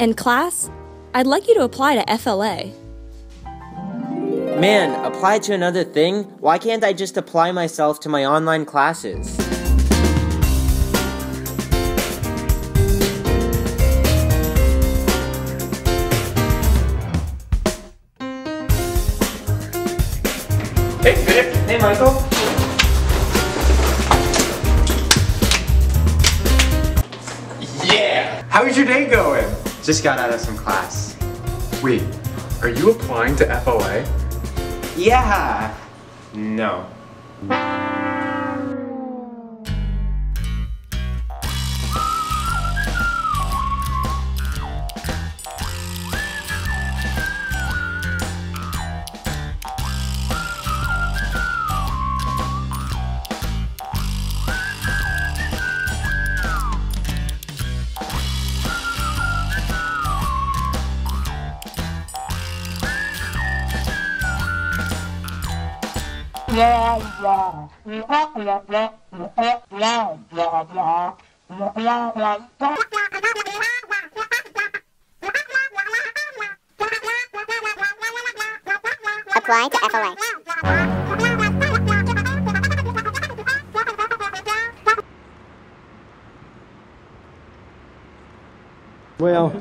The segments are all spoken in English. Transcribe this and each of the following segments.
In class, I'd like you to apply to FLA. Man, apply to another thing? Why can't I just apply myself to my online classes? Hey, Vic. Hey, Michael. Yeah! How's your day going? Just got out of some class. Wait, are you applying to FLA? Yeah. No. Apply to FLA. Well,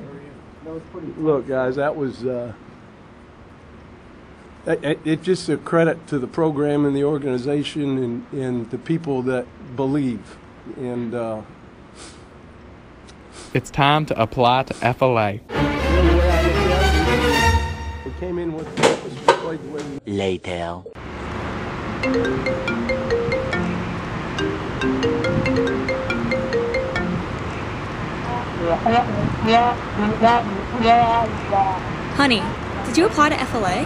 look, guys, that was, uh, it, it- it's just a credit to the program and the organization and, and the people that believe. And, uh, It's time to apply to FLA. we came in with purpose, we played the Later. Honey, did you apply to FLA?